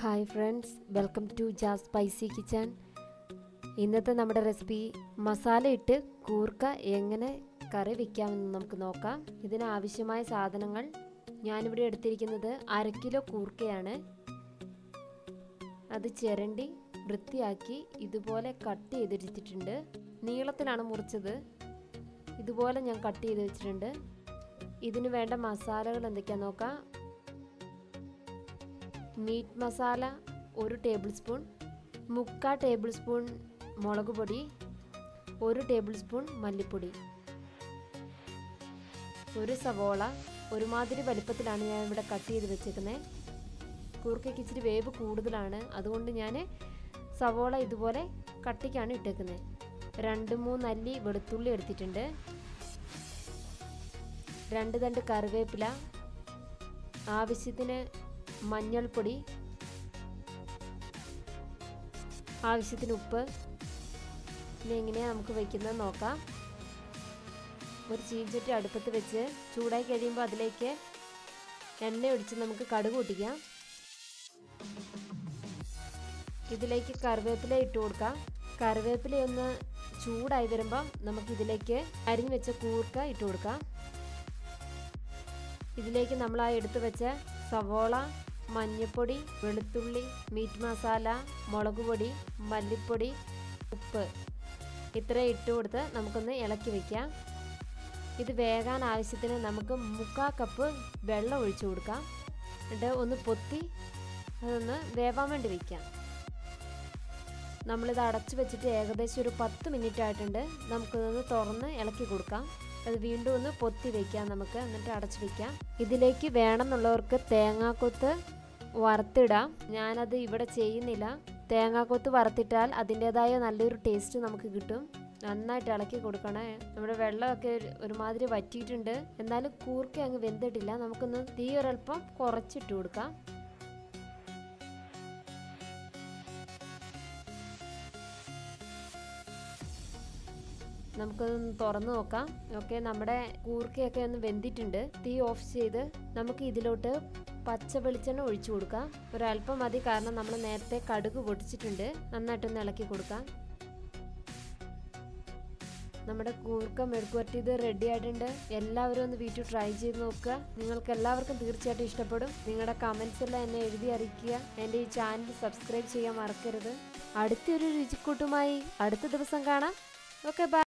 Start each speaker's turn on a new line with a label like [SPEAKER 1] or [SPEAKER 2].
[SPEAKER 1] Hi friends welcome to ജാ spicy kitchen ഇന്നത്തെ നമ്മുടെ റെസിപ്പി മസാല ഇട്ട് കൂർക്ക എങ്ങനെ കറി വയ്ക്കാമെന്ന് നമുക്ക് നോക്കാം. ഇതിനാവശ്യമായ സാധനങ്ങൾ ഞാനിവിടെ എടുത്തിരിക്കുന്നത് അര കിലോ കൂർക്കയാണ്. അത് ചിരണ്ടി വൃത്തിയാക്കി ഇതുപോലെ കട്ട് ചെയ്തെടുത്തിട്ടുണ്ട് നീളത്തിലാണ് മുറിച്ചത്. ഇതുപോലെ ഞാൻ കട്ട് ചെയ്ത് വെച്ചിട്ടുണ്ട്. ഇതിന് വേണ്ട മസാലകൾ എന്തൊക്കെയാണെന്ന് നോക്കാം. മീറ്റ് മസാല ഒരു ടേബിൾ സ്പൂൺ മുക്കാൽ ടേബിൾ സ്പൂൺ മുളക് പൊടി ഒരു ടേബിൾ സ്പൂൺ മല്ലിപ്പൊടി. ഒരു സവോള ഒരുമാതിരി വലിപ്പത്തിലാണ് ഞാൻ ഇവിടെ കട്ട് ചെയ്ത് വെച്ചേക്കുന്നത് കൂർക്കയ്ക്ക് ഇച്ചിരി വേവ് കൂടുതലാണ് അതുകൊണ്ട് ഞാൻ സവോള ഇതുപോലെ കട്ടിക്കാണ് ഇട്ടേക്കുന്നത് രണ്ട് മൂന്ന് അല്ലി വെളുത്തുള്ളി എടുത്തിട്ടുണ്ട്. രണ്ട് തണ്ട് കറിവേപ്പില. ആവശ്യത്തിന് മഞ്ഞൾപ്പൊടി ആവശ്യത്തിന് ഉപ്പ്. ഇനി എങ്ങനെയാണ് നമുക്ക് വയ്ക്കുന്നത് നോക്കാം. ഒരു ചീഞ്ചട്ടി അടുപ്പത്ത് വെച്ച് ചൂടായി കഴിയുമ്പോൾ അതിലേക്ക് എണ്ണ ഒഴിച്ച് നമുക്ക് കടുക് പൊട്ടിക്കാം ഇതിലേക്ക് കറിവേപ്പില ഇട്ട് കൊടുക്കാം. കറിവേപ്പില ഒന്ന് ചൂടായി വരുമ്പം നമുക്കിതിലേക്ക് അരിഞ്ഞു വെച്ച കൂർക്ക ഇട്ട് കൊടുക്കാം. ഇതിലേക്ക് നമ്മൾ ആ എടുത്തു വെച്ച സവോള മഞ്ഞൾപ്പൊടി വെളുത്തുള്ളി മീറ്റ് മസാല മുളക് പൊടി മല്ലിപ്പൊടി ഉപ്പ്. ഇത്ര ഇട്ട് കൊടുത്ത് നമുക്കൊന്ന് ഇളക്കി വയ്ക്കാം ഇത് വേകാൻ ആവശ്യത്തിന് നമുക്ക് മുക്കാൽ കപ്പ് വെള്ളം ഒഴിച്ചു കൊടുക്കാം. എന്നിട്ട് ഒന്ന് പൊത്തി അതൊന്ന് വേവാൻ വേണ്ടി വയ്ക്കാം നമ്മളിത് അടച്ചു വെച്ചിട്ട് ഏകദേശം ഒരു പത്ത് മിനിറ്റ് ആയിട്ടുണ്ട്. നമുക്കിതൊന്ന് തുറന്ന് ഇളക്കി കൊടുക്കാം. അത് വീണ്ടും ഒന്ന് പൊത്തി വയ്ക്കാം നമുക്ക്. എന്നിട്ട് അടച്ചു വയ്ക്കാം ഇതിലേക്ക് വേണമെന്നുള്ളവർക്ക് തേങ്ങാക്കൊത്ത് വറുത്തിടാം. ഞാനത് ഇവിടെ ചെയ്യുന്നില്ല. തേങ്ങാക്കൊത്ത് വറുത്തിട്ടാൽ അതിന്റെതായ നല്ലൊരു ടേസ്റ്റ് നമുക്ക് കിട്ടും. നന്നായിട്ട് ഇളക്കി കൊടുക്കണേ. നമ്മുടെ വെള്ളമൊക്കെ ഒരുമാതിരി വറ്റിയിട്ടുണ്ട്. എന്നാലും കൂർക്ക അങ്ങ് വെന്തിട്ടില്ല. നമുക്കൊന്ന് തീ ഒരൽപ്പം കുറച്ചിട്ട് കൊടുക്കാം. നമുക്കതൊന്ന് തുറന്നു നോക്കാം. ഓക്കെ നമ്മുടെ കൂർക്കയൊക്കെ ഒന്ന് വെന്തിട്ടുണ്ട്. തീ ഓഫ് ചെയ്ത് നമുക്ക് ഇതിലോട്ട് പച്ച വെളിച്ചെണ്ണ ഒഴിച്ചു കൊടുക്കാം. ഒരല്പം മതി കാരണം നമ്മൾ നേരത്തെ കടുക് പൊടിച്ചിട്ടുണ്ട് നന്നായിട്ടൊന്ന് ഇളക്കി കൊടുക്കാം. നമ്മുടെ കൂർക്ക മെഴുക്കുവരട്ടിയത് റെഡി ആയിട്ടുണ്ട്. എല്ലാവരും ഒന്ന് വീട്ടിൽ ട്രൈ ചെയ്ത് നോക്കുക. നിങ്ങൾക്ക് എല്ലാവർക്കും തീർച്ചയായിട്ടും ഇഷ്ടപ്പെടും. നിങ്ങളുടെ കമൻസ് എല്ലാം എന്നെ എഴുതി അറിയിക്കുക. എന്റെ ഈ ചാനൽ സബ്സ്ക്രൈബ് ചെയ്യാൻ മറക്കരുത്. അടുത്തൊരു രുചിക്കൂട്ടുമായി അടുത്ത ദിവസം കാണാം. Okay bye